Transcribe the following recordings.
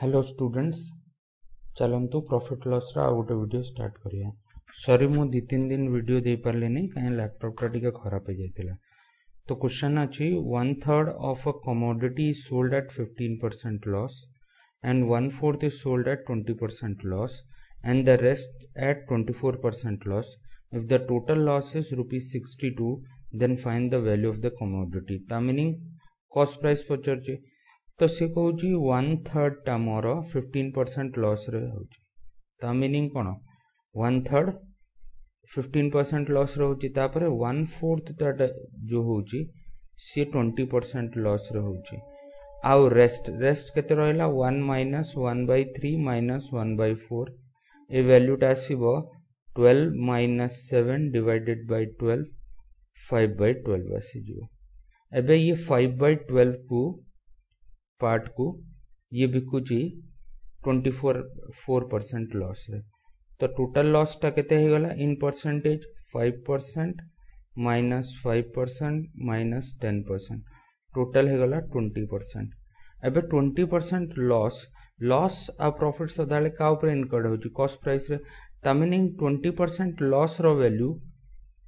Hello students ଚାଲନ୍ତୁ profit ଲସ୍ର ଆଉ ଗୋଟେ ଭିଡ଼ିଓ ଷ୍ଟାର୍ଟ କରିବା ସରି ମୁଁ ଦୁଇ ତିନି ଦିନ ଭିଡ଼ିଓ ଦେଇପାରିଲିନି କାହିଁକି ଲ୍ୟାପଟପ୍ଟା ଟିକେ ଖରାପ ହେଇଯାଇଥିଲା ତ କ୍ୱେଶ୍ଚନ୍ ଅଛି one third of a commodity is sold at fifteen percent loss and one fourth is sold at 20% loss and the rest at 24% loss. If the total loss is rupees 62 then find the value of the commodity. ତା meaning cost price ପଚାରୁଛି ତ ସେ କହୁଛି one ଥାର୍ଡ଼ଟା ମୋର fifteen percent ଲସ୍ରେ ହେଉଛି ତା meaning କ'ଣ? ୱାନ୍ ଥାର୍ଡ଼ ଫିଫ୍ଟିନ୍ ପରସେଣ୍ଟ ଲସ୍ରେ ହେଉଛି ତାପରେ ୱାନ୍ ଫୋର୍ଥଟା ଯେଉଁ ହେଉଛି ସିଏ ଟ୍ୱେଣ୍ଟି ପରସେଣ୍ଟ ଲସ୍ରେ ହେଉଛି ଆଉ ରେଷ୍ଟ ରେଷ୍ଟ କେତେ ରହିଲା? One minus one by three minus one by four ଏ ଭ୍ୟାଲ୍ୟୁଟା ଆସିବ twelve minus seven divided by twelve five by twelve ଆସିଯିବ। ଏବେ ଇଏ ଫାଇଭ୍ ବାଇ ଟୁଏଲ୍ଭକୁ ପାର୍ଟକୁ ଇଏ ବିକୁଛି ଟ୍ୱେଣ୍ଟି ଫୋର୍ ଫୋର୍ ପରସେଣ୍ଟ ଲସ୍ରେ ତ ଟୋଟାଲ୍ ଲସ୍ଟା କେତେ ହେଇଗଲା in percentage five percent minus five percent minus ten percent total ହେଇଗଲା ଟ୍ୱେଣ୍ଟି ପରସେଣ୍ଟ ଏବେ ଟ୍ୱେଣ୍ଟି ପରସେଣ୍ଟ ଲସ୍ ଲସ୍ ଆଉ ପ୍ରଫିଟ୍ ସଦାବେଳେ କାହା ଉପରେ ଇନକର୍ଡ ହେଉଛି କଷ୍ଟ ପ୍ରାଇସ୍ରେ ତା ମିନିଂ ଟ୍ୱେଣ୍ଟି ପରସେଣ୍ଟ ଲସ୍ର ଭ୍ୟାଲ୍ୟୁ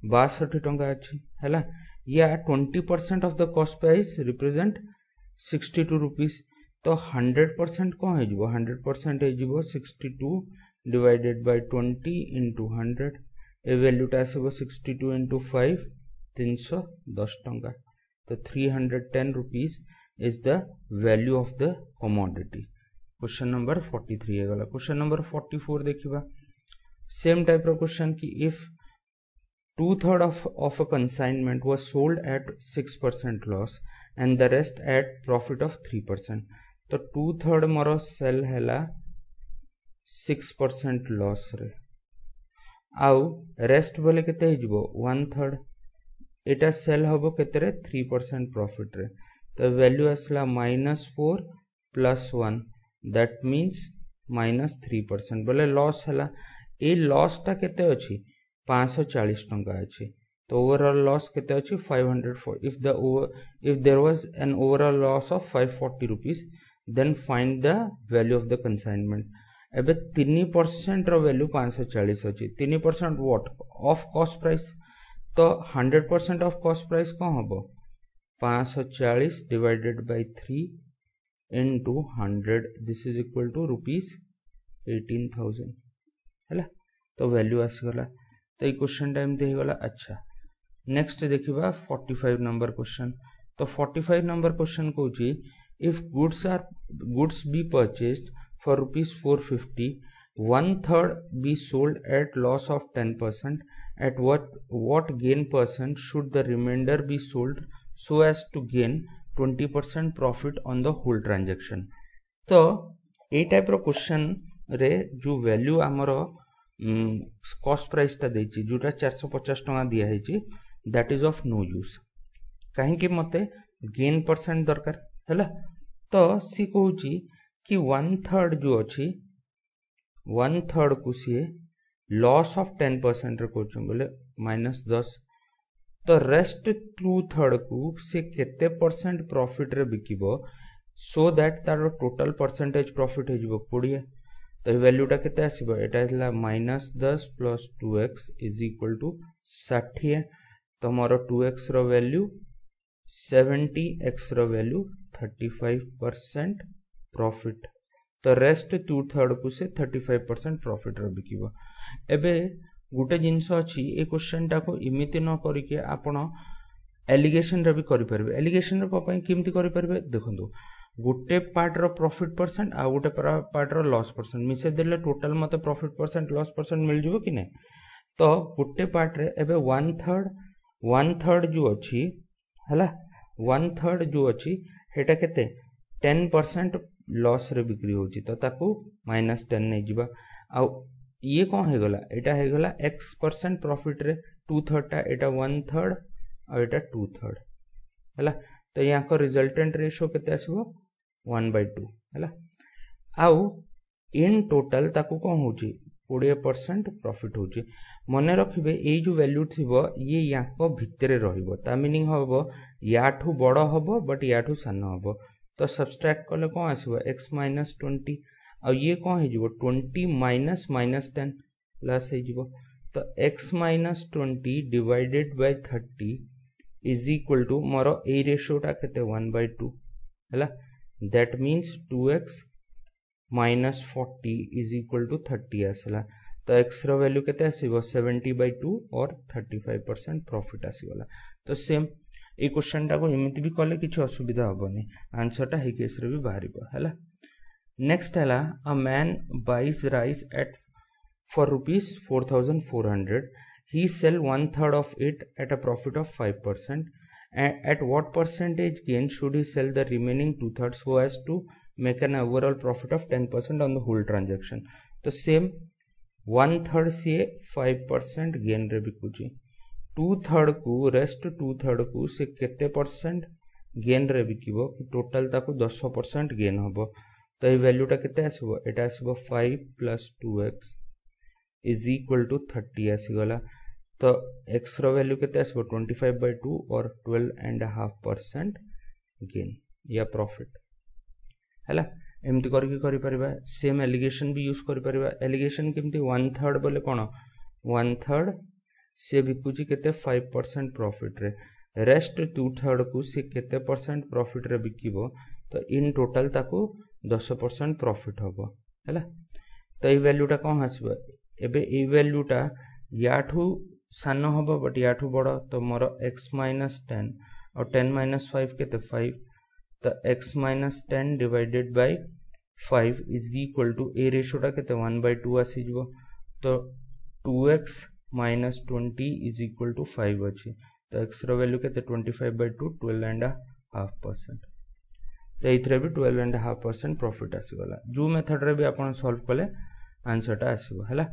ବାଷଠି ଟଙ୍କା ଅଛି ହେଲା ୟା twenty percent of the cost price represent sixty two rupees ତ ହଣ୍ଡ୍ରେଡ଼ ପରସେଣ୍ଟ କ'ଣ ହେଇଯିବ ହଣ୍ଡ୍ରେଡ଼ ପରସେଣ୍ଟ ହେଇଯିବ sixty two divided by twenty into hundred ଏ ଭ୍ୟାଲ୍ୟୁଟା ଆସିବ ସିକ୍ସଟି ଟୁ ଇଣ୍ଟୁ ଫାଇଭ୍ ତିନିଶହ ଦଶ ଟଙ୍କା तो 310 rupees is the value of the commodity question number 43 है गला question number 44 देखिबा same type of question कि if two third of of a consignment was sold at 6% loss and the rest at profit of 3% તો two third મારો cell હેલા six percent ଲସ୍ରେ ଆଉ rest ବୋଲେ କେତେ ହେଇଯିବ ୱାନ୍ ଥର୍ଡ଼ ଏଇଟା ସେଲ୍ ହେବ କେତେରେ ଥ୍ରୀ ପରସେଣ୍ଟ ପ୍ରଫିଟ୍ରେ ତ ଭ୍ୟାଲ୍ୟୁ ଆସିଲା minus four plus one that means minus three percent ବୋଲେ ଲସ୍ ହେଲା ଏଇ ଲସ୍ଟା କେତେ ଅଛି ପାଞ୍ଚଶହ ଚାଳିଶ ଟଙ୍କା ଅଛି the overall loss kete achi 500 for if the over if there was an overall loss of 540 rupees then find the value of the consignment. ଏବେ ତିନି ପରସେଣ୍ଟର ଭାଲ୍ୟୁ ପାଞ୍ଚଶହ ଚାଳିଶ ଅଛି ତିନି percent what of cost price ତ hundred percent of cost price କ'ଣ ହେବ ପାଞ୍ଚଶହ ଚାଳିଶ divided by three into hundred this is equal to rupees eighteen thousand ହେଲା ତ ଭାଲ୍ୟୁ ଆସିଗଲା ତ ଏଇ କ୍ୱେଶ୍ଚନଟା ଏମିତି ହେଇଗଲା ଆଚ୍ଛା नेक्स्ट देखा फोर्टी फाइव नंबर क्वेश्चन तो फोर्टी फाइव नंबर क्वेश्चन कौन if goods are goods be purchased for rupees four fifty one third be sold at loss of ten percent at what what gain percent should the remainder be sold so as to gain 20% profit on the whole transaction ତ ଏଇ ଟାଇପ୍ର କୋଶ୍ଚେନ୍ରେ ଯେଉଁ value ଆମର କଷ୍ଟ ପ୍ରାଇସ୍ଟା ଦେଇଛି ଯେଉଁଟା ଚାରିଶହ ପଚାଶ ଟଙ୍କା ଦିଆହେଇଛି that is of no use କାହିଁକି ମୋତେ ଗେନ୍ ପରସେଣ୍ଟ ଦରକାର? ହେଲା ତ ସିଏ କହୁଛି କି ୱାନ୍ ଥାର୍ଡ଼ ଯେଉଁ ଅଛି ୱାନ୍ ଥାର୍ଡ଼କୁ ସିଏ ଲସ୍ ଅଫ୍ ଟେନ୍ ପରସେଣ୍ଟରେ କରୁଛନ୍ତି ବୋଲେ ମାଇନସ୍ ଦଶ। ତ ରେଷ୍ଟ ଟୁ ଥାର୍ଡ଼କୁ ସେ କେତେ ପରସେଣ୍ଟ ପ୍ରଫିଟ୍ରେ ବିକିବ ସୋ ଦ୍ୟାଟ୍ ତାର ଟୋଟାଲ୍ ପରସେଣ୍ଟେଜ୍ ପ୍ରଫିଟ୍ ହେଇଯିବ କୋଡ଼ିଏ। ତ ଏ ଭ୍ୟାଲ୍ୟୁଟା କେତେ ଆସିବ? ଏଇଟା ହେଲା ମାଇନସ୍ ଦଶ plus two x is equal to ଷାଠିଏ। तो हमारा two x value value x value value thirty five percent profit तो रेस्ट टू थर्ड को से थर्टी फाइव परसेंट प्रॉफिट बिकिब गोटे जिनस अच्छी, ए क्वेश्चन टाक इमती न करके आपड़ एलिगेसन भी करेंगे एलिगेसन केमती करेंगे देखो गोटे पार्टर प्रॉफिट परसेंट आ गोटे पार्टर लॉस परसेंट मिसे देले टोटल मत प्रॉफिट परसेंट लॉस परसेंट मिल जाव कि नहीं तो गोटे पार्ट्रे एवं वन थर्ड ୱାନ୍ ଥର୍ଡ଼ ଯେଉଁ ଅଛି ହେଲା ୱାନ୍ ଥର୍ଡ଼ ଯେଉଁ ଅଛି ସେଇଟା କେତେ? ଟେନ୍ ପରସେଣ୍ଟ ଲସ୍ରେ ବିକ୍ରି ହେଉଛି ତ ତାକୁ ମାଇନସ୍ ଟେନ୍ ନେଇଯିବା। ଆଉ ଇଏ କ'ଣ ହେଇଗଲା? ଏଇଟା ହେଇଗଲା ଏକ୍ସ ପରସେଣ୍ଟ ପ୍ରଫିଟ୍ରେ ଟୁ ଥର୍ଡ଼ଟା ଏଇଟା ୱାନ୍ ଥର୍ଡ଼ ଆଉ ଏଇଟା ଟୁ ଥର୍ଡ଼ ହେଲା। ତ ୟାଙ୍କ ରିଜଲ୍ଟାଣ୍ଟ ରେସିଓ କେତେ ଆସିବ? ୱାନ୍ ବାଇ ଟୁ ହେଲା। ଆଉ ଇନ୍ ଟୋଟାଲ ତାକୁ କ'ଣ ହେଉଛି? କୋଡ଼ିଏ ପରସେଣ୍ଟ ପ୍ରଫିଟ୍ ହେଉଛି। ମନେ ରଖିବେ ଏଇ ଯେଉଁ ଭ୍ୟାଲ୍ୟୁ ଥିବ ଇଏ ୟାଙ୍କ ଭିତରେ ରହିବ। ତା ମିନିଂ ହେବ ୟାଠୁ ବଡ଼ ହେବ ବଟ୍ ୟାଠୁ ସାନ ହେବ। ତ ସବଷ୍ଟ୍ରାକ୍ଟ କଲେ କ'ଣ ଆସିବ? ଏକ୍ସ ମାଇନସ୍ ଟ୍ୱେଣ୍ଟି ଆଉ ଇଏ କ'ଣ ହେଇଯିବ? Twenty minus minus ten plus ହେଇଯିବ। ତ x minus twenty divided by thirty is equal to ମୋର ଏଇ ରେସିଓଟା କେତେ? ୱାନ୍ ବାଇ ଟୁ ହେଲା? That means two x minus forty is equal to thirty आसला तो एक्स रैल्यू के सेवेन्टी बै टू और थर्टी फाइव परसेंट प्रफिट आसगला तो सेम ये क्वेश्चन टाक एमती भी कले कि असुविधा हेनी आंसरटा ही केस भी बाहर है नेक्स्ट है a man buys rice at for rupees four thousand four hundred he sell one third of it at a profit of five percent at what percentage gain should he sell the remaining two thirds so as to make an overall profit of 10% on the whole transaction. तो same one third सी five percent gain रे बिकुची two third को rest two third को से केते percent gain रे बिकिबो कि टोटल ताको 10 परसेंट गेन हबो तो ये वैल्यूटा केते आसीबो एटा आसीबो 5 plus 2x is equal to 30 आसीगला तो x रो वैल्यू केते आसीबो 25 बाय 2 और 12 एंड हाफ़ परसेंट गेन या प्रॉफिट ହେଲା ଏମିତି କରିକି କରିପାରିବା ସେମ୍ ଏଲିଗେସନ୍ ବି ୟୁଜ୍ କରିପାରିବା ଏଲିଗେସନ୍ କେମିତି ୱାନ୍ ଥାର୍ଡ଼ ବୋଲେ କ'ଣ ୱାନ୍ ଥାର୍ଡ଼ ସିଏ ବିକୁଛି କେତେ ଫାଇଭ୍ ପରସେଣ୍ଟ ପ୍ରଫିଟ୍ରେ ରେଷ୍ଟ ଟୁ ଥାର୍ଡ଼କୁ ସିଏ କେତେ ପରସେଣ୍ଟ ପ୍ରଫିଟ୍ରେ ବିକିବ ତ ଇନ୍ ଟୋଟାଲ୍ ତାକୁ ଦଶ ପରସେଣ୍ଟ ପ୍ରଫିଟ୍ ହେବ ହେଲା ତ ଏଇ ଭ୍ୟାଲ୍ୟୁଟା କ'ଣ ଆସିବ ଏବେ ଏଇ ଭ୍ୟାଲ୍ୟୁଟା ୟାଠୁ ସାନ ହେବ ବଟ୍ ୟାଠୁ ବଡ଼ ତ ମୋର ଏକ୍ସ ମାଇନସ୍ ଟେନ୍ ଆଉ ଟେନ୍ ମାଇନସ୍ ଫାଇଭ୍ କେତେ ଫାଇଭ୍ तो x minus ten divided by five is equal to ए रेशियोटा के वन बै टू आसीज तो two x minus twenty is equal to five अच्छी तो एक्स रैल्यू के twenty five by two twelve and half percent तो ये भी twelve and half percent profit आसीगला जो मेथड भी आप सल्व कले आंसरटा आसो है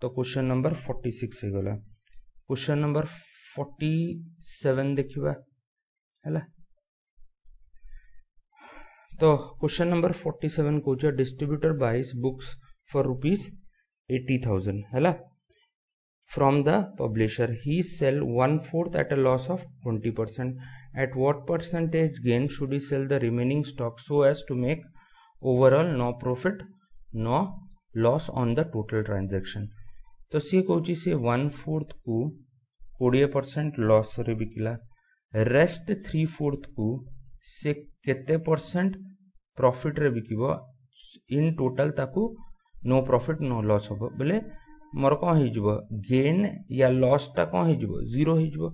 तो क्वेश्चन नंबर फोर्टी सिक्स गला क्वेश्चन नंबर फोर्टी सेवेन देखा है तो question number forty seven कौच distributor buys books for eighty thousand है from the publisher he sell one fourth at a loss of twenty percent at what percentage gain should he sell the remaining stock so as to make overall no profit no loss on the total transaction तो सी कौच सी one fourth को कोड़े percent loss रे बिकला rest three fourth को से केते percent profit रे बिकिबो? इन टोटल ताकू नो प्रॉफिट, नो लॉस हबो। बोले, मोर कौन हो गेन या लॉस टा कौन हो ज़ीरो हो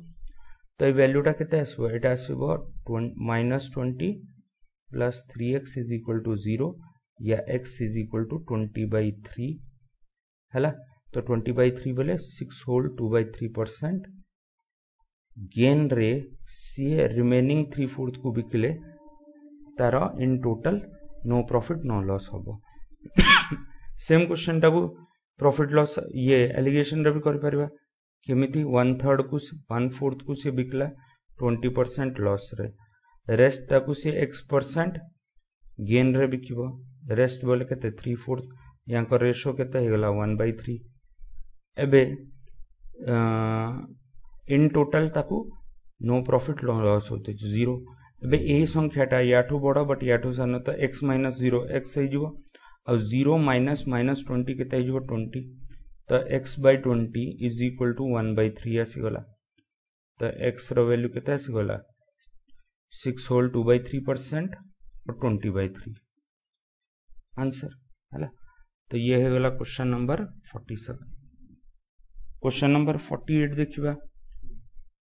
तो ये वैल्यूटा के आसो यहाँ आसो minus twenty plus three x is equal to zero या x is equal to twenty by three है तो ट्वेंटी बै थ्री बोले six whole two by three percent gain रे सी रिमेनिंग थ्री फोर्थ को बिकले तार in total no profit no loss हम सेम क्वेश्चन टाक प्रॉफिट लॉस ये एलिगेशन भी करमी वन थर्ड को वन फोर्थ को सी बिकला ट्वेंटी परसेंट लॉस रे। रेस्ट ताकू सी एक्स परसेंट गेन रे बिक रेस्ट बोले के थ्री फोर्थ यहाँ रेशो के one by three in total ताकू नो प्रॉफिट लॉस होते ज़ीरो एबे ए संख्याटा या बड़ बट या सान तो एक्स माइनस ज़ीरो एक्स हो ज़ीरो माइनस माइनस ट्वेंटी के ट्वेंटी तो x by twenty is equal to one by three आसीगला तो एक्स रैल्यू के आसीगला six whole two by three percent और ट्वेंटी बै थ्री आंसर है तो ये हो गला question number forty seven question number forty eight देखा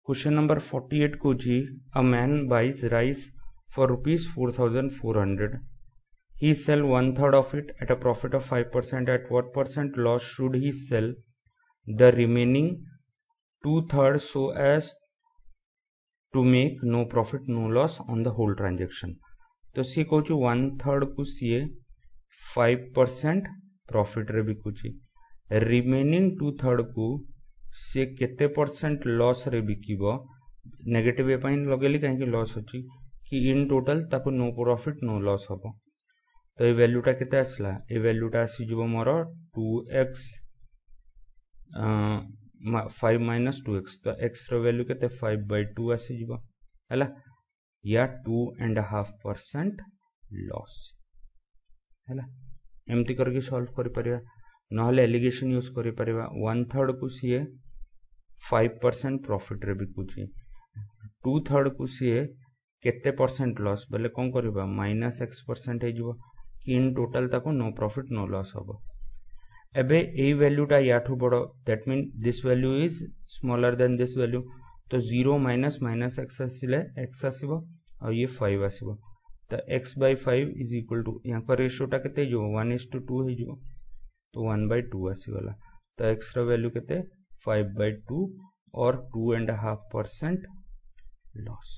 क्वेश्चन नंबर 48 को जी a man buys rice for rupees four thousand four hundred he sell one third of it at a profit of five percent at what percent loss should he sell the remaining two third so as to make no profit no loss on the whole transaction तो सी कहु one third को सीए five percent profit रे बिकुची remaining two third को सी केते percent loss रे बिकिबो नेगेटिव ए लगेली कहीं लॉस अच्छी कि इन टोटल ताको नो प्रॉफिट नो लॉस हम तो ये वैल्यूटा के आसला ये वैल्यूटा आसीज मोर two x five minus two x तो एक्स रैल्यू के फाइव बै टू आसीज है या two and half percent loss ହେଲା ଏମିତି କରିକି ସଲ୍ଭ କରିପାରିବା ନହେଲେ ଏଲିଗେସନ୍ ୟୁଜ୍ କରିପାରିବା ୱାନ୍ ଥର୍ଡ଼କୁ ସିଏ ଫାଇଭ୍ ପରସେଣ୍ଟ ପ୍ରଫିଟ୍ରେ ବିକୁଛି ଟୁ ଥର୍ଡ଼କୁ ସିଏ କେତେ ପରସେଣ୍ଟ ଲସ୍ ବୋଲେ କ'ଣ କରିବା ମାଇନସ୍ ଏକ୍ସ ପରସେଣ୍ଟ ହେଇଯିବ କି ଇନ୍ ଟୋଟାଲ୍ ତାକୁ ନୋ ପ୍ରଫିଟ୍ ନୋ ଲସ୍ ହେବ ଏବେ ଏଇ ଭ୍ୟାଲ୍ୟୁଟା ୟାଠୁ ବଡ଼ that mean this value is smaller than this value ତ ଜିରୋ ମାଇନସ୍ ମାଇନସ୍ ଏକ୍ସ ଆସିଲେ ଏକ୍ସ ଆସିବ ଆଉ ଇଏ ଫାଇଭ୍ ଆସିବ ତ x by five is equal to ୟାଙ୍କ ରେସିଓଟା କେତେ ହେଇଯିବ ୱାନ୍ ଇଜ୍ ଟୁ ଟୁ ହେଇଯିବ तो वन बाय टू आसगला तो एक्स रैल्यू के फाइव बै टू और two and half percent loss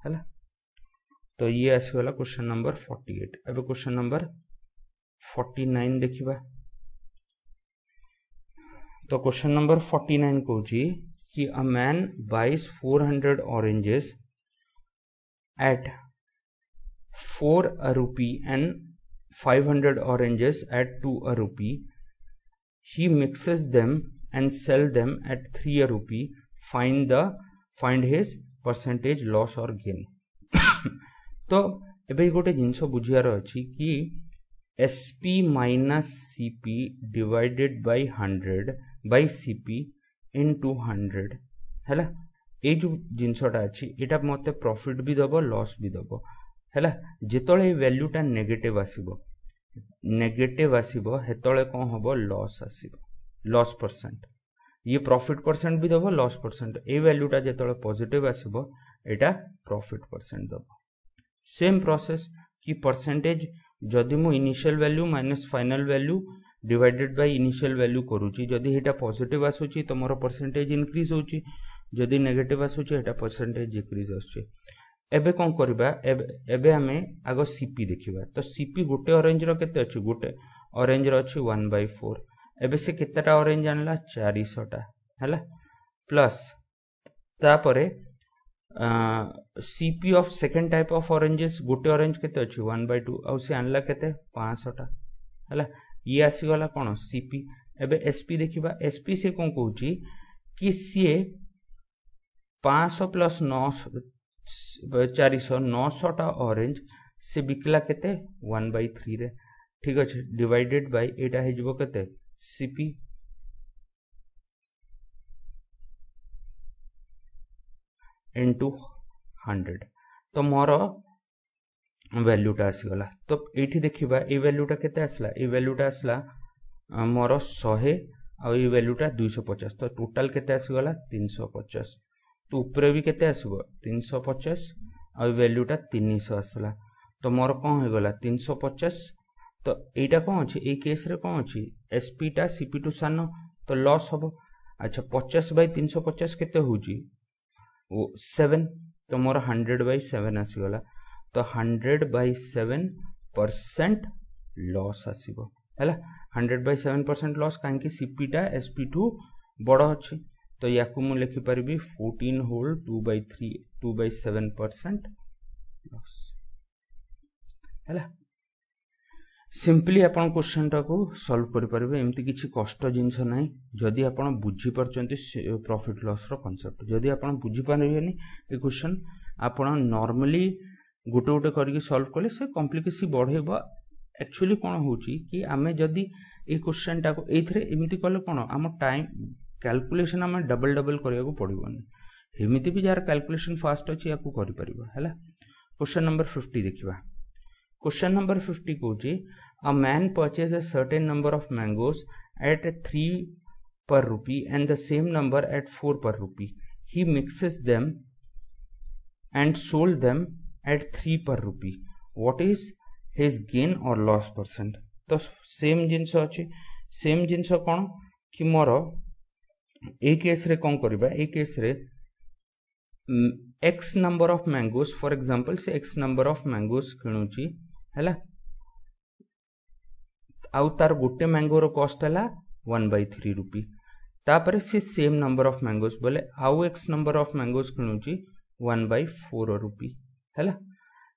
है तो ये आसगला क्वेश्चन नंबर फोर्टी एट एवं क्वेश्चन नंबर फोर्टी नाइन देखा तो क्वेश्चन नंबर फोर्टी नाइन कौन कि a man buys four hundred oranges at four rupee and five hundred oranges at two a rupee he mixes them and sell them at 3 rupee find the find his percentage loss or gain तो ଏବେ ଗୋଟେ ଜିନିଷ ବୁଝିବାର ଅଛି କି S P minus C P divided by hundred by C P into hundred ହେଲା ଏଇ ଯେଉଁ ଜିନିଷଟା ଅଛି ଏଇଟା ମୋତେ ପ୍ରଫିଟ୍ ବି ଦେବ ଲସ୍ ବି ଦେବ ହେଲା ଯେତେବେଳେ ଏଇ ଭ୍ୟାଲ୍ୟୁଟା ନେଗେଟିଭ୍ ଆସିବ ନେଗେଟିଭ୍ ଆସିବ ସେତେବେଳେ କ'ଣ ହେବ ଲସ୍ ଆସିବ ଲସ୍ ପରସେଣ୍ଟ ଇଏ ପ୍ରଫିଟ୍ ପରସେଣ୍ଟ ବି ଦେବ ଲସ୍ ପରସେଣ୍ଟ ଏଇ ଭ୍ୟାଲ୍ୟୁଟା ଯେତେବେଳେ ପଜିଟିଭ୍ ଆସିବ ଏଇଟା ପ୍ରଫିଟ୍ ପରସେଣ୍ଟ ଦେବ ସେମ୍ ପ୍ରୋସେସ୍ କି ପରସେଣ୍ଟେଜ୍ ଯଦି ମୁଁ initial value minus final value divided by initial value করুছি যদি এটা পজিটিভ আসুচি তো মোর পরসেন্টেজ ইনক্রিজ হচ্ছে যদি নেগেটিভ আসুচি এটা পরসেন্টেজ ডিক্রিজ আসছে ଏବେ କ'ଣ କରିବା? ଏବେ ଆମେ ଆଗ ସିପି ଦେଖିବା। ତ ସିପି ଗୋଟେ ଅରେଞ୍ଜର କେତେ ଅଛି? ଗୋଟେ ଅରେଞ୍ଜର ଅଛି ୱାନ୍ ବାଇ ଫୋର୍ ଏବେ ସେ କେତେଟା ଅରେଞ୍ଜ ଆଣିଲା? ଚାରିଶହଟା ହେଲା? ପ୍ଲସ୍ ତାପରେ CP of second type of oranges ଗୋଟେ ଅରେଞ୍ଜ କେତେ ଅଛି? ୱାନ୍ ବାଇ ଟୁ ଆଉ ସେ ଆଣିଲା କେତେ? ପାଞ୍ଚଶହଟା ହେଲା? ଇଏ ଆସିଗଲା କ'ଣ? ସିପି ଏବେ ଏସ୍ପି ଦେଖିବା। ଏସ୍ପି ସେ କ'ଣ କହୁଛି? କି ସିଏ ପାଞ୍ଚଶହ ପ୍ଲସ୍ ନଅଶହ चारि शह नौटा से बिकला केते वन बै थ्री ठीक अच्छे डिवाइडेड बै यहाँ हो के सीपी इंटू हंड्रेड तो मोर वैल्यूटा आसगला तो ये देखा ये भैल्यूटा के आसला आसला मोर शहे वैल्यूटा दुई पचास तो टोटाल के आसगला तीन सौ पचास तो ଉପରେ भी କେତେ ଆସିବ? ତିନିଶହ ପଚାଶ। ଆଉ ଭ୍ୟାଲ୍ୟୁଟା ତିନିଶହ ଆସିଲା। ତ ମୋର କ'ଣ ହେଇଗଲା? ତିନିଶହ ପଚାଶ। ତ ଏଇଟା କ'ଣ ଅଛି? ଏଇ କେସ୍ରେ କ'ଣ ଅଛି? ଏସ୍ପିଟା ସିପି ଟୁ ସାନ। ତ ଲସ୍ ହେବ। ଆଚ୍ଛା ପଚାଶ ବାଇ ତିନିଶହ ପଚାଶ କେତେ ହେଉଛି? ଓ ସେଭେନ୍ ତ ମୋର ହଣ୍ଡ୍ରେଡ଼ ବାଇ ସେଭେନ୍ ଆସିଗଲା। ତ hundred by seven percent loss ଆସିବ। ହେଲା hundred by seven percent loss କାହିଁକି? ସିପିଟା ଏସ୍ପି ଟୁ ବଡ଼ ଅଛି। तो या को मुझे लिखिपरि fourteen whole two by three two by seven percent loss है सिंपली आप क्वेश्चन टाक सल्व करेंगे एमती किसी कष्ट जिनस ना जदि आप बुझीपार प्रफिट लस्र कनसेप्ट जदि आप बुझीपारे क्वेश्चन आप नर्माली गोटे गोटे करल्व कले से कम्प्लिकेसी बढ़ेब एक्चुअली कौन हो कि आम जदि ये क्वेश्चन टाक ये एमती कले कौन आम टाइम କ୍ୟାଲକୁଲେସନ୍ ଆମେ ଡବଲ୍ ଡବଲ୍ କରିବାକୁ ପଡ଼ିବନି ଏମିତି ବି ଯାହାର କ୍ୟାଲକୁଲେସନ୍ ଫାଷ୍ଟ ଅଛି ୟାକୁ କରିପାରିବ ହେଲା କ୍ୱେଶ୍ଚନ୍ ନମ୍ବର ଫିଫ୍ଟି ଦେଖିବା Question number 50 kouchi a man purchases a certain number of mangoes at 3 per rupee and the same number at 4 per rupee. He mixes them and sold them at 3 per rupee. What is his gain or loss percent? ତ same ଜିନିଷ ଅଛି same ଜିନିଷ କ'ଣ କି ମୋର ଏଇ କେସ୍ରେ କ'ଣ କରିବା? ଏଇ କେସ୍ରେ x number of mangoes for example ସେ ଏକ୍ସ ନମ୍ବର ଅଫ୍ ମ୍ୟାଙ୍ଗୋସ୍ କିଣୁଛି ହେଲା? ଆଉ ତାର ଗୋଟେ ମ୍ୟାଙ୍ଗୋର କଷ୍ଟ ହେଲା ୱାନ୍ ବାଇ ଥ୍ରୀ ରୁପି ତାପରେ ସେ ସେମ୍ ନମ୍ବର ଅଫ୍ ମ୍ୟାଙ୍ଗୋସ୍ ବୋଲେ ଆଉ ଏକ୍ସ ନମ୍ବର ଅଫ୍ ମ୍ୟାଙ୍ଗୋସ୍ କିଣୁଛି ୱାନ୍ ବାଇ ଫୋର୍ ରୁପି ହେଲା?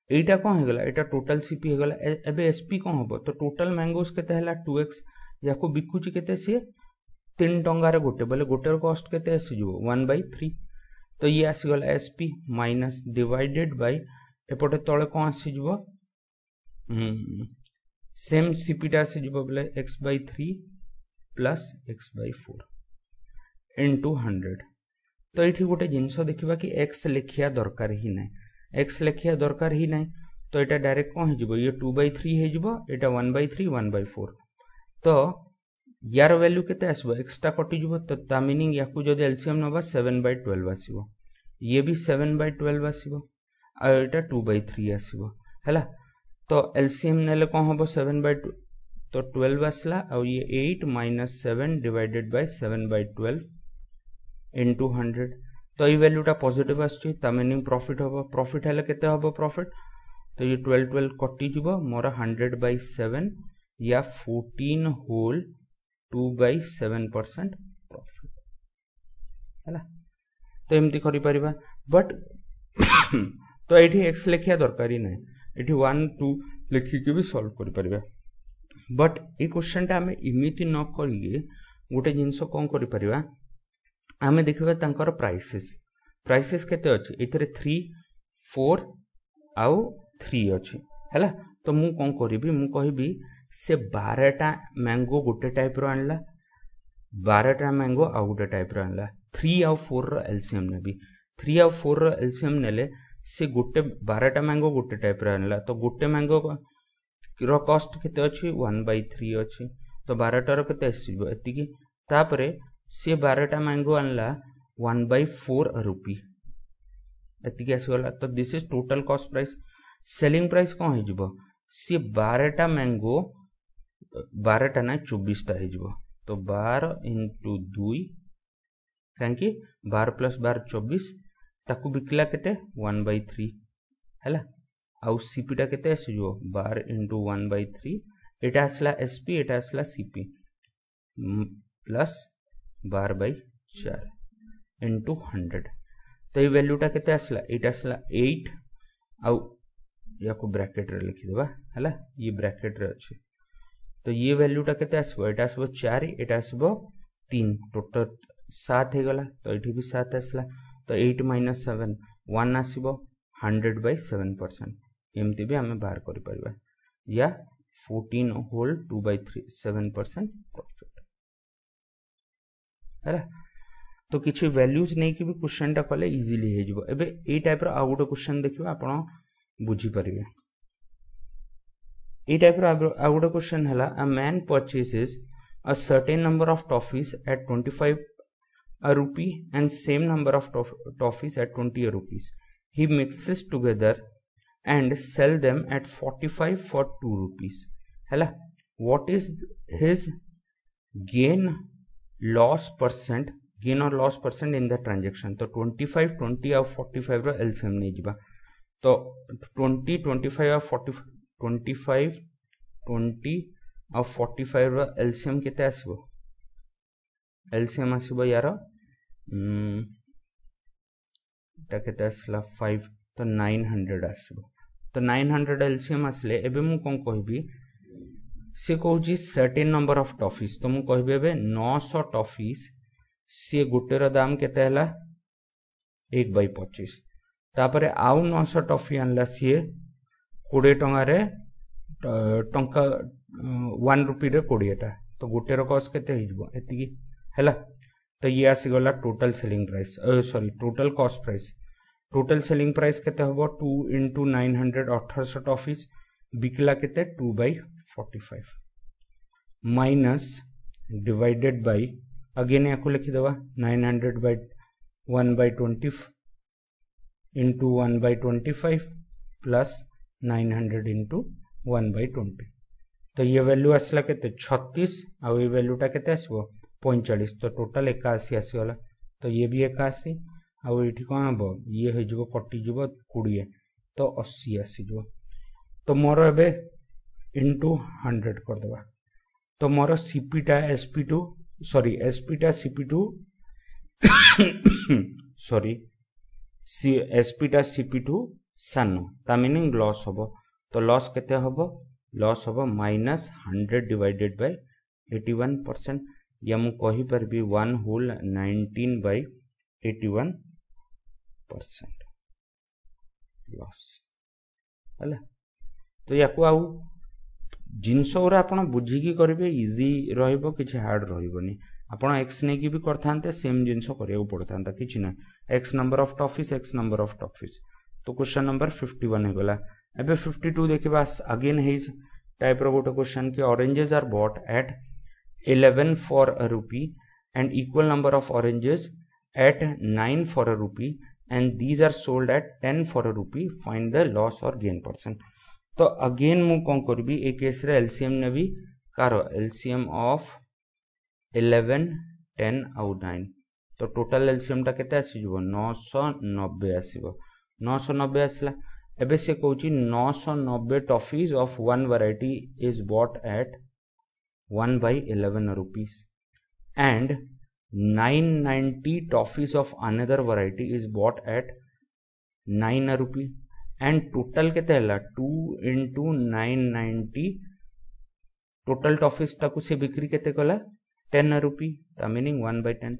ଏଇଟା କ'ଣ ହେଇଗଲା? ଏଇଟା ଟୋଟାଲ୍ ସିପି ହେଇଗଲା। ଏବେ ଏସ୍ପି କ'ଣ ହେବ? ତ ଟୋଟାଲ୍ ମ୍ୟାଙ୍ଗୋସ୍ କେତେ ହେଲା? ଟୁ ଏକ୍ସ ୟାକୁ ବିକୁଛି କେତେ ସିଏ? ତିନି ଟଙ୍କାର ଗୋଟେ ବୋଲେ ଗୋଟେର କଷ୍ଟ କେତେ ଆସିଯିବ ୱାନ୍ ବାଇ ଥ୍ରୀ ତ ଇଏ ଆସିଗଲା S P minus divided by ଏପଟେ ତଳେ କ'ଣ ଆସିଯିବ ସେମ୍ ସିପିଟା ଆସିଯିବ ବୋଲେ x by three plus x by four into hundred ତ ଏଇଠି ଗୋଟେ ଜିନିଷ ଦେଖିବା କି ଏକ୍ସ ଲେଖିବା ଦରକାର ହିଁ ନାହିଁ ଏକ୍ସ ଲେଖିବା ଦରକାର ହିଁ ନାହିଁ ତ ଏଇଟା ଡାଇରେକ୍ଟ କ'ଣ ହେଇଯିବ ଇଏ ଟୁ ବାଇ ଥ୍ରୀ ହେଇଯିବ ଏଇଟା one by three one by four ତ ୟାର ଭାଲ୍ୟୁ କେତେ ଆସିବ ଏକ୍ସଟ୍ରା କଟିଯିବ ତ ତା ମିନିଂ ୟାକୁ ଯଦି ଏଲସିଏମ୍ ନେବା ସେଭେନ୍ ବାଇ ଟୁଏଲ୍ଭ ଆସିବ ଇଏ ବି ସେଭେନ୍ ବାଇ ଟୁଏଲ୍ଭ ଆସିବ ଆଉ ଏଇଟା ଟୁ ବାଇ ଥ୍ରୀ ଆସିବ ହେଲା ତ ଏଲସିଏମ୍ ନେଲେ କ'ଣ ହେବ ସେଭେନ୍ ବାଇ ଟୁ ତ ଟୁଏଲ୍ଭ ଆସିଲା ଆଉ ଇଏ eight minus seven divided by seven by twelve into hundred ତ ଏଇ ଭାଲ୍ୟୁଟା ପଜିଟିଭ୍ ଆସୁଛି ତା ମିନିଂ ପ୍ରଫିଟ୍ ହେବ ପ୍ରଫିଟ୍ ହେଲେ କେତେ ହେବ ପ୍ରଫିଟ୍ ତ ଇଏ ଟୁଏଲ୍ଭ ଟୁଏଲ୍ଭ କଟିଯିବ ମୋର hundred by seven yeah fourteen whole two by seven percent profit ହେଲା ତ ଏମିତି କରିପାରିବା ବଟ୍ ତ ଏଇଠି ଏକ୍ସ ଲେଖିବା ଦରକାର ହିଁ ନାହିଁ ଏଠି ୱାନ୍ ଟୁ ଲେଖିକି ବି ସଲ୍ଭ କରିପାରିବା ବଟ୍ ଏଇ କୋଶ୍ଚେନ୍ଟା ଆମେ ଏମିତି ନ କରିକି ଗୋଟେ ଜିନିଷ କ'ଣ କରିପାରିବା ଆମେ ଦେଖିବା ତାଙ୍କର ପ୍ରାଇସେସ୍ ପ୍ରାଇସେସ୍ କେତେ ଅଛି ଏଥିରେ ଥ୍ରୀ ଫୋର୍ ଆଉ ଥ୍ରୀ ଅଛି ହେଲା ତ ମୁଁ କ'ଣ କରିବି ମୁଁ କହିବି ସେ ବାରଟା ମ୍ୟାଙ୍ଗୋ ଗୋଟେ ଟାଇପ୍ର ଆଣିଲା ବାରଟା ମ୍ୟାଙ୍ଗୋ ଆଉ ଗୋଟେ ଟାଇପ୍ର ଆଣିଲା ଥ୍ରୀ ଆଉ ଫୋର୍ର ଏଲସିଏମ୍ ନେବି ଥ୍ରୀ ଆଉ ଫୋର୍ର ଏଲସିଏମ୍ ନେଲେ ସେ ଗୋଟେ ବାରଟା ମ୍ୟାଙ୍ଗୋ ଗୋଟେ ଟାଇପ୍ର ଆଣିଲା ତ ଗୋଟେ ମ୍ୟାଙ୍ଗୋର କଷ୍ଟ କେତେ ଅଛି ୱାନ୍ ବାଇ ଥ୍ରୀ ଅଛି ତ ବାରଟାର କେତେ ଆସିବ ଏତିକି ତାପରେ ସେ ବାରଟା ମ୍ୟାଙ୍ଗୋ ଆଣିଲା ୱାନ୍ ବାଇ ଫୋର୍ ରୁପି ଏତିକି ଆସିଗଲା ତ this is total cost price selling price କ'ଣ ହେଇଯିବ ସେ ବାରଟା ମ୍ୟାଙ୍ଗୋ चौबीसटा हो तो बार इंटु दुई कहीं बार प्लस बार चौबीस, ताकू बिकला के वन बै थ्री है आउ सीपीटा के बार इंटु वन बै थ्री यहाँ आसला एसपी यहाँ आसला सीपी प्लस बार बै चार इंटु हंड्रेड तो ये वैल्यूटा के एट आउ या ब्राकेट लिखिदेवा है ये ब्राकेट रे अच्छे ତ ଇଏ ଭ୍ୟାଲ୍ୟୁଟା କେତେ ଆସିବ ଏଇଟା ଆସିବ ଚାରି ଏଇଟା ଆସିବ ତିନି ଟୋଟାଲ ସାତ ହେଇଗଲା ତ ଏଇଠି ବି ସାତ ଆସିଲା ତ ଏଇଟ୍ ମାଇନସ୍ ସେଭେନ୍ ୱାନ୍ ଆସିବ ହଣ୍ଡ୍ରେଡ଼ ବାଇ ସେଭେନ୍ ପରସେଣ୍ଟ ଏମିତି ବି ଆମେ ବାହାର କରିପାରିବା ୟା fourteen whole two by three seven percent profit ହେଲା ତ କିଛି ଭ୍ୟାଲ୍ୟୁଜ୍ ନେଇକି ବି କ୍ୱେଶ୍ଚନ୍ଟା କଲେ ଇଜିଲି ହେଇଯିବ ଏବେ ଏଇ ଟାଇପ୍ର ଆଉ ଗୋଟେ କ୍ୱେଶ୍ଚନ୍ ଦେଖିବା ଆପଣ ବୁଝିପାରିବେ टाइप रोटे क्वेश्चन है man purchases a certain number of toffees at twenty five rupee and same number of toffees at twenty rupees he mixes together and sell them at forty five for two rupees है what is his gain loss percent gain or loss percent in the transaction तो twenty five twenty आउ forty five रलसीएम नहीं जा तो twenty twenty five आउ forty twenty five twenty और forty five LCM के आसो एलसीएम आसो यार के फाइव तो नाइन हंड्रेड आसो तो नाइन हंड्रेड एलसीएम आसले एबे मु कौन कहबी? सी कौच सर्टेन नंबर ऑफ़ टॉफिस तो मुझे कहबी नौश टॉफिस सी गोटेर दाम के एक बै तापर आउ कोड़े टकर टंका वन रुपी कोड़ेटा तो गोटे रस के तो ये आसीगला total selling price sorry total cost price total selling price के टू इंटु नाइन हंड्रेड अठरश टफिस बिकला के two by forty five minus divided by again या लिखिदे nine hundred by one by twenty into one by twenty five plus nine hundred into one by twenty तो ये value आसला के छत्तीस, आउ ये वैल्यूटा के पैंचाश तो टोटाल एकाशी आसीगला। तो ये भी एकाशी ये कौन हम ये हो कटिज कोड़े तो अशी आसीज तो मोर ए इंटू हंड्रेड करदे तो मोर सीपीटा एसपी टू सॉरी एसपीटा सीपी टू सॉरी एसपीटा सीपी टू सान ता मीनिंग लॉस हम तो लॉस के हम लॉस हम minus hundred divided by eighty one percent या मुझे कहीपरि one whole nineteen by eighty one percent loss है ତ ୟାକୁ ଆଉ ଜିନିଷ ଗୁରା ଆପଣ ବୁଝିକି କରିବେ ଇଜି ରହିବ କିଛି ହାର୍ଡ ରହିବନି ଆପଣ ଏକ୍ସ ନେଇକି ବି କରିଥାନ୍ତେ ସେମ୍ ଜିନିଷ କରିବାକୁ ପଡ଼ିଥାନ୍ତା କିଛି ନାହିଁ x number of toffees x number of toffees तो क्वेश्चन नंबर फिफ्टी वन है बोला अबे फिफ्टी टू देखिए बस अगेन हिज टाइप रोगोटे क्वेश्चन के oranges are bought at eleven for a rupee and equal number of oranges at nine for a rupee and these are sold at ten for a rupee find the loss or gain percent तो again मु कौन करी ए case रे LCM ने भी कर LCM of eleven ten आउ नाइन तो टोटाल एलसीएम टा केते आसिबो 990 आसिबो 990 आसला एबे से कहूची 990 toffees of one variety is bought at 1 by 11 rupees. And 990 toffees of another variety is bought at 9 rupee. And total केते हला 2 into 990 total toffees ताकू से बिक्री कला 10 रुपी ता meaning 1 by 10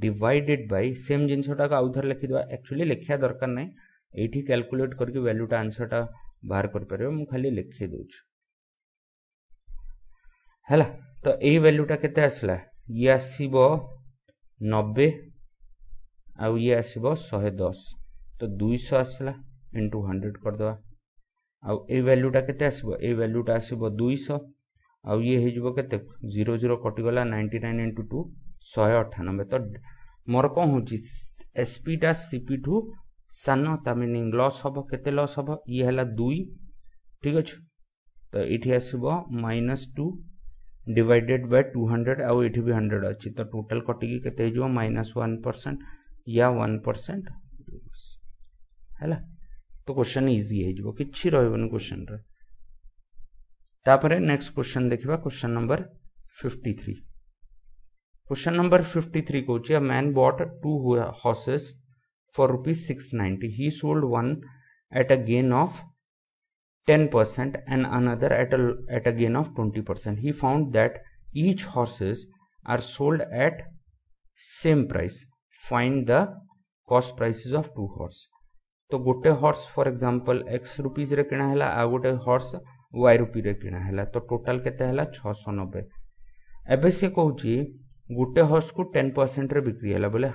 divided by same जिनसटा का आउथर लिखि दवा एक्चुअली लिखिया दरकार नै এইটি ক্যালকুলেট করি ভ্যালুটা আনসরটা বাহার করে মু খালি লিখি দেছি ହେଲା ତ ଏଇ ଭ୍ୟାଲ୍ୟୁଟା କେତେ ଆସିଲା ଇଏ ଆସିବ ନବେ ଆଉ ଇଏ ଆସିବ ଶହେ ଦଶ ତ ଦୁଇଶହ ଆସିଲା ଇଣ୍ଟୁ ହଣ୍ଡ୍ରେଡ଼ କରିଦେବା ଆଉ ଏଇ ଭ୍ୟାଲ୍ୟୁଟା କେତେ ଆସିବ ଏଇ ଭ୍ୟାଲ୍ୟୁଟା ଆସିବ ଦୁଇଶହ ଆଉ ଇଏ ହେଇଯିବ କେତେ ଜିରୋ ଜିରୋ କଟିଗଲା ନାଇଣ୍ଟି ନାଇନ୍ ଇଣ୍ଟୁ ଟୁ ଶହେ ଅଠାନବେ ତ ମୋର କ'ଣ ହେଉଛି ଏସ୍ପିଟା ସିପିଠୁ ସାନ ତା ମିନିଂ ଲସ୍ ହେବ କେତେ ଲସ୍ ହେବ ଇଏ ହେଲା ଦୁଇ ଠିକ୍ ଅଛି? ତ ଏଇଠି ଆସିବ minus two divided by two hundred ଆଉ ଏଠି ବି ହଣ୍ଡ୍ରେଡ଼ ଅଛି। ତ ଟୋଟାଲ୍ କଟିକି କେତେ ହେଇଯିବ? ମାଇନସ୍ ୱାନ୍ ପରସେଣ୍ଟ ୟା ୱାନ୍ ପରସେଣ୍ଟ ହେଲା? ତ କ୍ୱେଶ୍ଚନ୍ ଇଜି ହେଇଯିବ କିଛି ରହିବନି କ୍ୱେଶ୍ଚନ୍ରେ ତାପରେ ନେକ୍ସଟ କ୍ୱେଶ୍ଚନ୍ ଦେଖିବା question number fifty three question number fifty three କହୁଛି man bought two horses for rupees 690 he sold one at a gain of 10% and another at a, at a gain of 20%. He found that each horses are sold at same price. Find the cost prices of two horse. तो गोटे horse for example x rupees रे किणा हैला आ गोटे horse y rupee रे किणा हैला तो टोटल केते हैला 690 एबे से कहूची गोटे हॉर्स को 10% रे बिक्री हैला बोले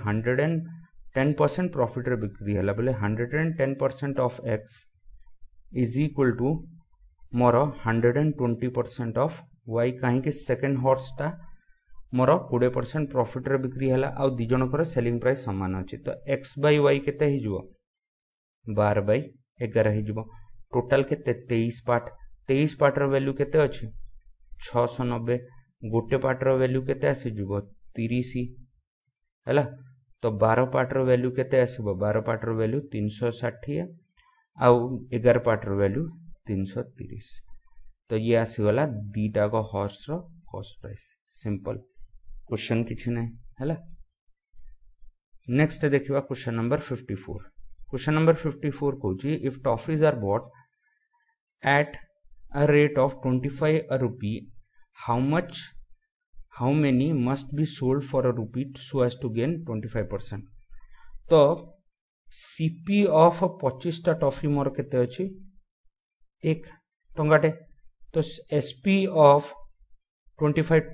110% प्रॉफिट रे बिक्री हैला बोले 110% of x is equal to more hundred and twenty percent of y कहीं सेकेंड हर्सटा मोर कोड़े परसेंट प्रफिट बिक्री है आउ दी सेलिंग प्राइस सामान अच्छे तो एक्स बै वाई के बार बै एगार हो टोटाल के तेईस पार्ट तेईस पार्टर वैल्यू के छःश नबे गोटे पार्टर वैल्यू के तीस है तो बार पार्टर वैल्यू के बार पार्टर वैल्यू तीन सौ षाठी आउ एगार पार्टर वैल्यू तीन सौ तीस। तो ये आसीगला दीटाक horse cost price simple question किसी ना है नेक्स्ट देखा question number fifty four question number fifty four कौच if toffees are bought at a rate of twenty five rupee how much how many must be sold for a rupee so as to gain twenty five percent तो CP of पचिश toffee मोर के एक टाटे तो SP of twenty five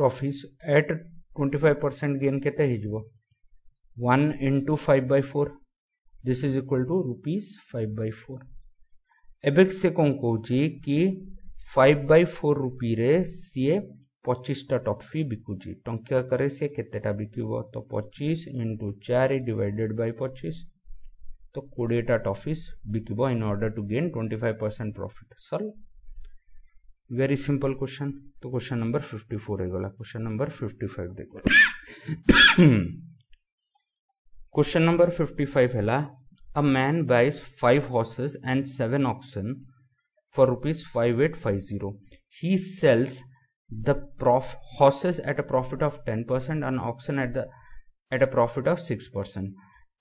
toffees at twenty five percent gain के one into five by four this is equal to rupees five by four एवं से कौन कौन कि फाइव बै फोर रुपी सी पचिशटा टफी बिकुची। टंकी आकार से केतेटा बिकब तो पचिश इंटु चार डिवाइडेड बाय पचिश तो कोड़ेटा toffees बिकब in order to gain twenty five percent profit. Solve very simple question. तो क्वेश्चन नंबर फिफ्टी फोर होगा क्वेश्चन नंबर फिफ्टी फाइव देखो। क्वेश्चन नंबर फिफ्टी फाइव है a man buys five horses and seven oxen for rupees five eight five zero he sells the prof horses at a profit of 10% and oxen at the at a profit of 6%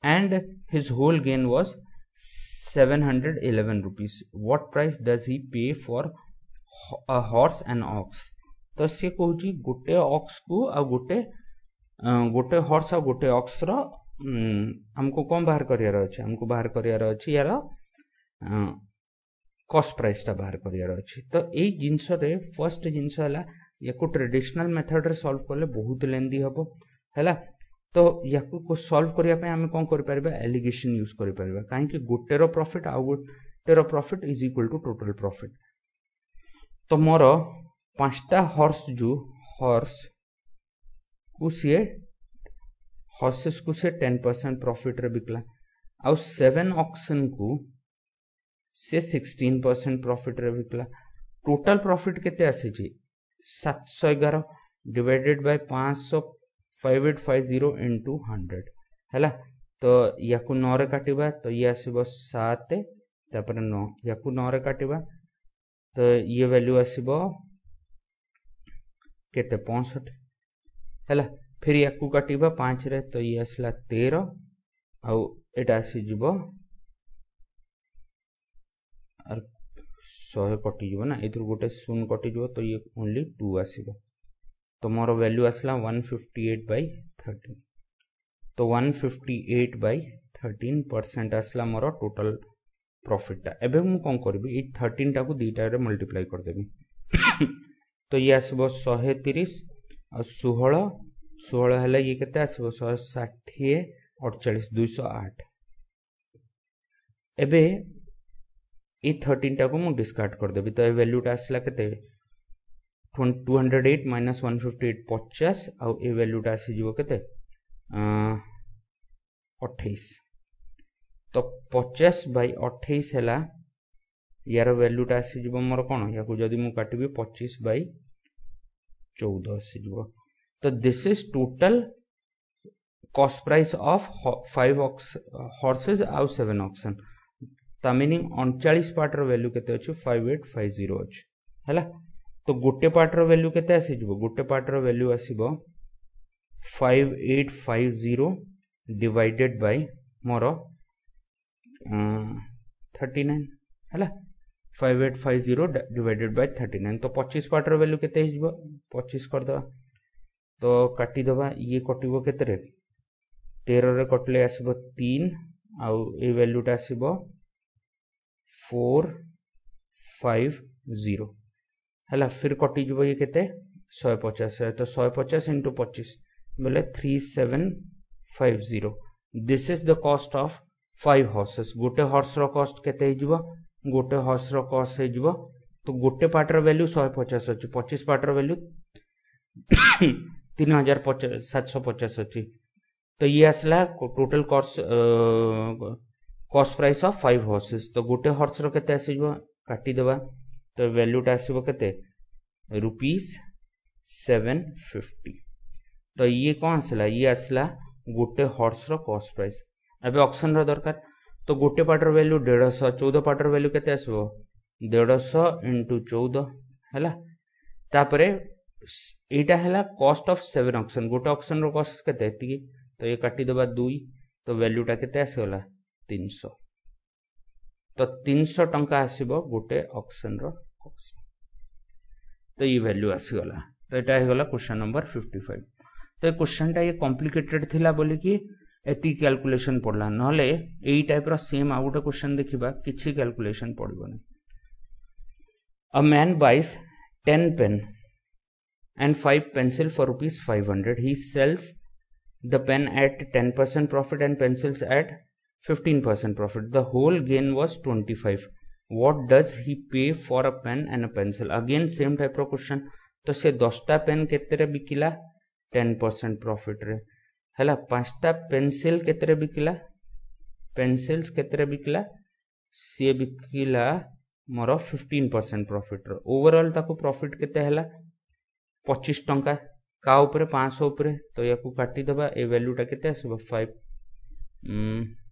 and his whole gain was 711 rupees. What price does he pay for a horse and ox? ତ ସେ କହୁଛି ଗୋଟେ ଅକ୍ସକୁ ଆଉ ଗୋଟେ ଗୋଟେ ହର୍ସ ଆଉ ଗୋଟେ ଅକ୍ସର ଆମକୁ କ'ଣ ବାହାର କରିବାର ଅଛି बाहर ବାହାର କରିବାର ଅଛି କଷ୍ଟ ପ୍ରାଇସ୍ଟା ବାହାର କରିବାର ଅଛି। ତ ଏଇ ଜିନିଷରେ ଫାର୍ଷ୍ଟ ଜିନିଷ ହେଲା ୟାକୁ ଟ୍ରେଡିସନାଲ୍ ମେଥଡ଼ରେ ସଲ୍ଭ କଲେ ବହୁତ ଲେନ୍ଦି ହେବ ହେଲା। ତ ୟାକୁ ସଲ୍ଭ କରିବା ପାଇଁ ଆମେ କ'ଣ କରିପାରିବା? ଏଲିଗେସନ୍ ୟୁଜ୍ କରିପାରିବା। କାହିଁକି ଗୋଟେର ପ୍ରଫିଟ୍ ଆଉ ଗୋଟେର profit is equal to total profit ତ ମୋର ପାଞ୍ଚଟା ହର୍ସ ଯେଉଁ ହର୍ସକୁ ସିଏ ହର୍ସେସ୍କୁ ସିଏ ଟେନ୍ ପରସେଣ୍ଟ ପ୍ରଫିଟ୍ରେ ବିକିଲା। ଆଉ ସେଭେନ୍ ଅକ୍ସନ୍କୁ से सिक्सटीन परसेंट प्रफिट रे बिकला टोटल प्रफिट केते आसी सात सौ डिवाइडेड बाय पाँच सौ five eight five zero into hundred है तो या नौ काटा तो ये आसब तापर या नौ काटा तो ये वैल्यू आसब के पैंसठ। है फिर या काटा पाँच रे तो ये आसला तेर आउ एटा आसीज আর ଶହେ କଟିଯିବ ନା ଏଥିରୁ ଗୋଟେ ଶୂନ କଟିଯିବ ତ ଇଏ ଓନ୍ଲି ଟୁ ଆସିବ ତ ମୋର ଭ୍ୟାଲ୍ୟୁ ଆସିଲା one fifty eight by thirteen ତ one fifty eight by thirteen percent ଆସିଲା ମୋର ଟୋଟାଲ ପ୍ରଫିଟ୍ଟା ଏବେ ମୁଁ କ'ଣ କରିବି ଏଇ ଥର୍ଟିନ୍ଟାକୁ ଦୁଇଟାରେ ମଲ୍ଟିପ୍ଲାଏ କରିଦେବି ତ ଇଏ ଆସିବ ଶହେ ତିରିଶ ଆଉ ଷୋହଳ ଷୋହଳ ହେଲେ ଇଏ କେତେ ଆସିବ ଶହେ ଷାଠିଏ ଅଡ଼ଚାଳିଶ ଦୁଇଶହ ଆଠ ଏବେ ଏ ଥର୍ଟିନ୍ଟାକୁ ମୁଁ ଡିସକାର୍ଡ଼ କରିଦେବି ତ ଏ ଭ୍ୟାଲ୍ୟୁଟା ଆସିଲା କେତେ two hundred eight minus one fifty eight ପଚାଶ ଆଉ ଏ ଭ୍ୟାଲ୍ୟୁଟା ଆସିଯିବ କେତେ ଅଠେଇଶ ତ ପଚାଶ ବାଇ ଅଠେଇଶ ହେଲା ୟାର ଭ୍ୟାଲ୍ୟୁଟା ଆସିଯିବ ମୋର କ'ଣ ୟାକୁ ଯଦି ମୁଁ କାଟିବି ପଚିଶ ବାଇ ଚଉଦ ଆସିଯିବ ତ this is total cost price of five horses ଆଉ ସେଭେନ୍ ଅପ୍ସନ୍ मीनिंग अणचाश पार्टर वैल्यू के फाइव एट फाइव ज़ीरो अच्छे है तो गोटे पार्टर वैल्यू के गोटे पार्टर value आसब five eight five zero divided by more thirty nine है five eight five zero divided by thirty nine तो पचिश पार्टर वैल्यू के पचिश करदे तो काटिदे ये कटो के तेर कटले आउ ये वैल्यूटा आसब फोर फाइव ज़ीरो। है फिर कटिज ये शहे पचास तो शहे पचास इंटु पचिश बोले three seven five zero this is the cost of five horses गोटे हर्स रस्ट के गोटे हर्स रस्ट हो तो गोटे पार्टर वैल्यू शहे पचास अच्छी पचिश पार्टर वैल्यू तीन हज़ार पचास सात सौ पचास अच्छी। तो ये आसला टोटल कस्ट कस्ट प्राइस अफ फाइव हर्सेस तो गोटे हर्स के काटिदेवा तो वैल्यूटा आसो के रुपीज़ सेवेन फिफ्टी तो ये कौन आसला? ये आसला गोटे हर्स रस्ट प्राइस एवं अक्शन दरकार। तो गोटे पार्टर वैल्यू डेढ़ चौदह पार्टर वैल्यू के देढ़श इंटु चौदह है यहाँ है कस्ट अफ सेवेन अक्सन गोटे अक्शन रस्ट के तो ये काटिदेवा दुई। तो वैल्यूटा के आसगला। ତିନିଶହ ତ ତିନିଶହ ଟଙ୍କା ଆସିବ ଗୋଟେ ଅପସନ୍ର କଷ୍ଟ ତ ଏଇ ଭ୍ୟାଲ୍ୟୁ ଆସିଗଲା। ତ ଏଇଟା ହେଇଗଲା କ୍ୱେଶ୍ଚନ୍ ନମ୍ବର ଫିଫ୍ଟି ଫାଇଭ୍ ତ ଏ କ୍ୱେଶ୍ଚନ୍ଟା ଇଏ କମ୍ପ୍ଲିକେଟେଡ୍ ଥିଲା ବୋଲିକି ଏତିକି କ୍ୟାଲକୁଲେସନ୍ ପଡ଼ିଲା। ନହେଲେ ଏଇ ଟାଇପ୍ର ସେମ୍ ଆଉ ଗୋଟେ କ୍ୱେଶ୍ଚନ୍ ଦେଖିବା କିଛି କ୍ୟାଲକୁଲେସନ୍ ପଡ଼ିବନି। A man buys ten pen and 5 pencil for rupees 500 he sells the pen at 10% profit and pencils at 15% profit. The whole gain was 25. What does he pay for a pen and a pencil? Again, same type of question. तो से दसटा pen केते Bikila? 10% profit रे। हैला, पांचटा pencil केते बिकिला? Pencils केते बिकिला? सी बिकिला मोर 15% प्रॉफिट रे। ओवरऑल ताको प्रॉफिट केते हैला? 25 टंका। का ऊपर? 500 ऊपर। तो याकू काटी दबा। ए वैल्यूटा केते आसबो 5 तो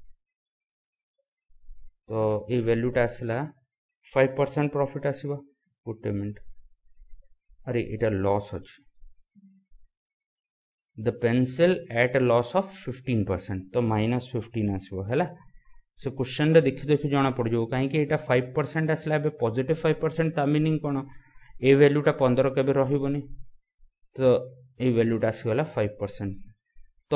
ତ ଏଇ ଭ୍ୟାଲ୍ୟୁଟା ଆସିଲା ଫାଇଭ୍ ପରସେଣ୍ଟ ପ୍ରଫିଟ୍ ଆସିବ ଗୋଟେ ମିନିଟ୍ ଆରେ ଏଇଟା ଲସ୍ ଅଛି the pencil at a loss of fifteen percent ତ ମାଇନସ୍ ଫିଫ୍ଟିନ୍ ଆସିବ ହେଲା। ସେ କୋଶ୍ଚେନ୍ରେ ଦେଖି ଦେଖି ଜଣାପଡ଼ିଯିବ କାହିଁକି ଏଇଟା ଫାଇଭ୍ ପରସେଣ୍ଟ ଆସିଲା ଏବେ ପଜିଟିଭ୍ ଫାଇଭ୍ ପରସେଣ୍ଟ ତା ମିନିଂ କ'ଣ? ଏ ଭ୍ୟାଲ୍ୟୁଟା ପନ୍ଦର କେବେ ରହିବନି? ତ ଏଇ ଭ୍ୟାଲ୍ୟୁଟା ଆସିଗଲା ଫାଇଭ୍ ପରସେଣ୍ଟ ତ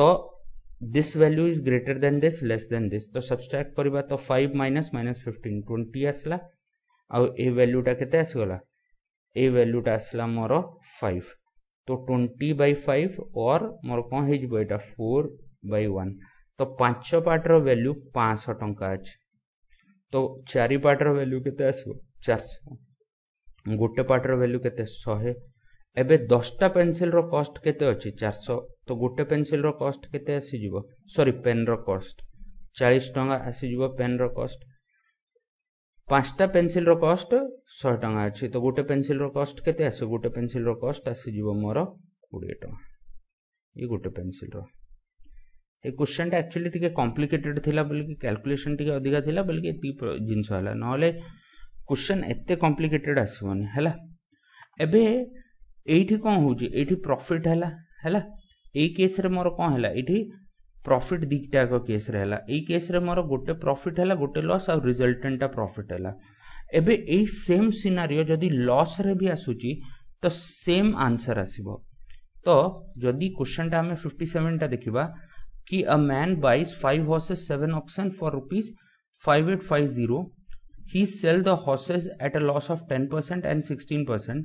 this value is greater than this, less than this. तो subtract करबा तो 5 minus minus 15 20 आसला ए वैल्यूटा केते आसीगला ए वैल्यूटा आसला मोर फाइव तो ट्वेंटी बै फाइव और मोर कौन हो फोर बै वन तो पाँच पार्टर वैल्यू पाँच टंका अच्छे तो चारि पार्टर वैल्यू के चार गोटे पार्टर वैल्यू के शहे ଏବେ ଦଶଟା ପେନସିଲର କଷ୍ଟ କେତେ ଅଛି? ଚାରିଶହ। ତ ଗୋଟେ ପେନସିଲର କଷ୍ଟ କେତେ ଆସିଯିବ? ସରି ପେନ୍ର କଷ୍ଟ ଚାଳିଶ ଟଙ୍କା ଆସିଯିବ ପେନ୍ର କଷ୍ଟ ପାଞ୍ଚଟା ପେନସିଲର କଷ୍ଟ ଶହେ ଟଙ୍କା ଅଛି। ତ ଗୋଟେ ପେନସିଲର କଷ୍ଟ କେତେ ଆସିବ ଗୋଟେ ପେନସିଲର କଷ୍ଟ ଆସିଯିବ ମୋର କୋଡ଼ିଏ ଟଙ୍କା। ଇଏ ଗୋଟେ ପେନସିଲର ଏ କ୍ୱେଶ୍ଚନଟା ଆକ୍ଚୁଆଲି ଟିକେ କମ୍ପ୍ଲିକେଟେଡ୍ ଥିଲା ବୋଲିକି କ୍ୟାଲକୁଲେସନ୍ ଟିକେ ଅଧିକା ଥିଲା ବୋଲିକି ଏତିକି ଜିନିଷ ହେଲା। ନହେଲେ କ୍ୱେଶ୍ଚନ୍ ଏତେ କମ୍ପ୍ଲିକେଟେଡ୍ ଆସିବନି ହେଲା? ଏବେ कोन होची एठी प्रॉफिट हला हला? एई केस रे मोर कोन हला? एठी प्रॉफिट दिटा को केस रे हला। एई केस रे मोर गोटे प्रॉफिट हला गोटे लॉस और रिजल्टेंट प्रॉफिट हला। एबे एई सेम सिनारियो जदी लॉस रे भी आसुची तो सेम आंसर आसीबो। तो जदी क्वेश्चन टा हमें 57 टा देखिबा कि man buys five horses, seven oxen for rupees 5850. He sell the horses at a loss of 10% and 16%,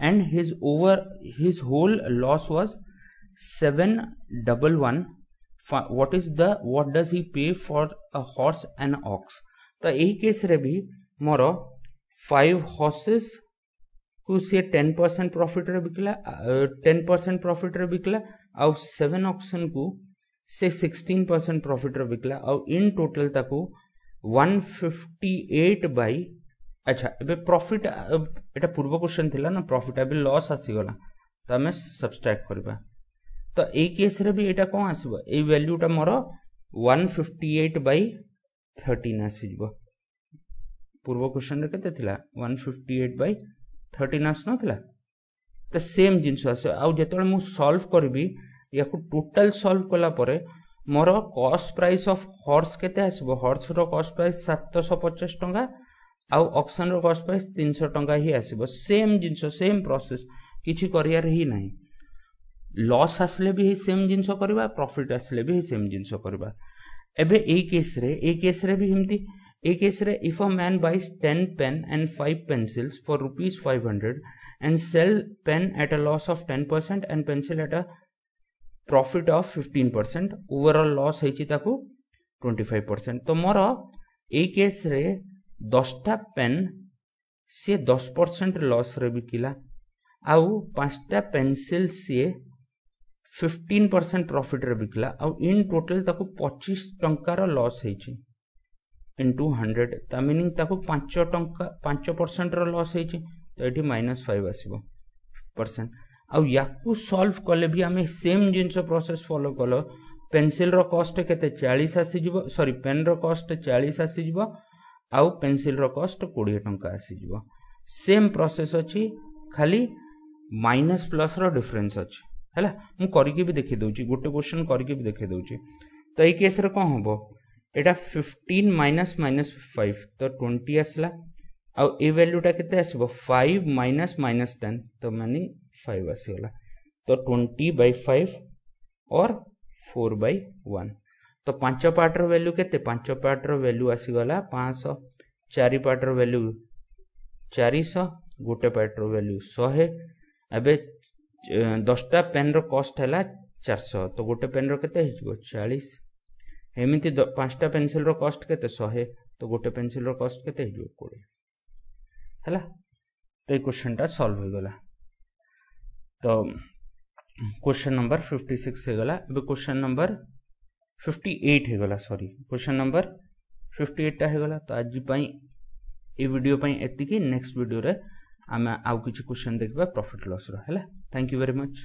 and his over his whole loss was 711 what is the what does he pay for a horse and ox? ତ ଏହି କେସ୍ରେ ବି ମୋର five ହର୍ସେସ୍କୁ ସିଏ ten percent ପ୍ରଫିଟ୍ରେ ବିକିଲା ten percent ପ୍ରଫିଟ୍ରେ ବିକିଲା ଆଉ ସେଭେନ୍ ଅକ୍ସନ୍କୁ ସେ ସିକ୍ସଟିନ୍ ପରସେଣ୍ଟ ପ୍ରଫିଟ୍ରେ ବିକିଲା ଆଉ ଇନ୍ ଟୋଟାଲ୍ ତାକୁ ୱାନ୍ ଫିଫ୍ଟି ଏଇଟ୍ ବାଇ ताकू 158 बाय अच्छा एबे प्रॉफिट एटा पूर्व क्वेश्चन थिला ना प्रॉफिट एबे लॉस आसीगला तो आम सब्सट्रैक्ट करबा तो ए केस रे भी एटा कोन आसीबो वैल्यूटा मोर 158 बाय 13 आसीजबो पूर्व क्वेश्चन रे केते थिला 158 बाय 13 आस नथिला तो सेम जिंस आसे आउ जेतोळे मु सॉल्व करबी या टोटाल सल्व कला मोर कस्ट प्राइस अफ हर्स के हर्स रस्ट प्राइस सातश पचास आउ ଆଉ ଅକ୍ସନ୍ର କଷ୍ଟ ପାଇଁ ତିନିଶହ ଟଙ୍କା ହିଁ ଆସିବ। ସେମ୍ ଜିନିଷ ସେମ୍ ପ୍ରୋସେସ୍ କିଛି କରିବାର ହିଁ ନାହିଁ। ଲସ୍ ଆସିଲେ ବି ହେଇ ସେମ୍ ଜିନିଷ କରିବା ପ୍ରଫିଟ୍ ଆସିଲେ ବି ହେଇ ସେମ୍ ଜିନିଷ କରିବା। ଏବେ ଏଇ କେସ୍ରେ ଏଇ କେସ୍ରେ ବି ଏମିତି ଏଇ କେସ୍ରେ if a man buys ten pen and five pencils for rupees five hundred and sell pen at a loss of ten percent and pencil at a profit of fifteen percent overall loss ହେଇଛି ତାକୁ twenty five percent ତ ମୋର ଏଇ କେସ୍ରେ ଦଶଟା pain ସିଏ ଦଶ percent ଲସ୍ରେ ବିକିଲା। ଆଉ ପାଞ୍ଚଟା ପେନସିଲ୍ ସିଏ ଫିଫ୍ଟିନ୍ ପରସେଣ୍ଟ ପ୍ରଫିଟ୍ରେ ବିକିଲା। ଆଉ ଇନ୍ ଟୋଟାଲ୍ ତାକୁ ପଚିଶ ଟଙ୍କାର ଲସ୍ ହେଇଛି। ଇଣ୍ଟୁ ହଣ୍ଡ୍ରେଡ଼ ତା ମିନିଂ ତାକୁ ପାଞ୍ଚ ଟଙ୍କା ପାଞ୍ଚ ପରସେଣ୍ଟର ଲସ୍ ହେଇଛି। ତ ଏଠି ମାଇନସ୍ ଫାଇଭ୍ ଆସିବ ପରସେଣ୍ଟ ଆଉ ୟାକୁ ସଲ୍ଭ କଲେ ବି ଆମେ ସେମ୍ ଜିନିଷ ପ୍ରୋସେସ୍ ଫଲୋ କଲ। ପେନସିଲ୍ର କଷ୍ଟ କେତେ? ଚାଳିଶ ଆସିଯିବ। ସରି ପେନ୍ର କଷ୍ଟ ଚାଳିଶ ଆସିଯିବ। ଆଉ ପେନ୍ସିଲ୍ର କଷ୍ଟ କୋଡ଼ିଏ ଟଙ୍କା ଆସିଯିବ। ସେମ୍ ପ୍ରୋସେସ୍ ଅଛି ଖାଲି ମାଇନସ୍ ପ୍ଲସ୍ର ଡିଫରେନ୍ସ ଅଛି। ହେଲା ମୁଁ କରିକି ବି ଦେଖିଦେଉଛି ଗୋଟେ କ୍ୱେଶ୍ଚନ୍ କରିକି ବି ଦେଖିଦେଉଛି। ତ ଏଇ କେସ୍ରେ କ'ଣ ହେବ? ଏଇଟା ଫିଫ୍ଟିନ୍ ମାଇନସ୍ ମାଇନସ୍ ଫାଇଭ୍ ତ ଟ୍ୱେଣ୍ଟି ଆସିଲା। ଆଉ ଏ ଭ୍ୟାଲ୍ୟୁଟା କେତେ ଆସିବ? ଫାଇଭ୍ ମାଇନସ୍ ମାଇନସ୍ ଟେନ୍ ତ ମାନେ ଫାଇଭ୍ ଆସିଗଲା। ତ twenty by five or four by one तो पाँच पार्टर वैल्यू के पाँच पार्टर वैल्यू आसीगला, पाँच चार पार्टर वैल्यू चारिश गोटे पार्टर वैल्यू शहे एबे दसटा पेन रस्ट है चारश तो गोटे पेन रते चालीस। एमती पांचटा पेनसिल रस्ट के शहे तो गोटे पेनसिल रस्ट के कोड़े है तो ये क्वेश्चन टा सल्व हो गला तो क्वेश्चन नंबर फिफ्टी सिक्स हो गला क्वेश्चन नंबर 58 ହେଇଗଲା ସରି କ୍ୱେଶ୍ଚନ୍ ନମ୍ବର 58ଟା ହେଇଗଲା ତ ଆଜି ପାଇଁ ଏ ଭିଡ଼ିଓ ପାଇଁ ଏତିକି ନେକ୍ସଟ ଭିଡ଼ିଓରେ ଆମେ ଆଉ କିଛି କ୍ୱେଶ୍ଚନ୍ ଦେଖିବା ପ୍ରଫିଟ୍ ଲସ୍ର ହେଲା ଥ୍ୟାଙ୍କ ୟୁ ଭେରି ମଚ୍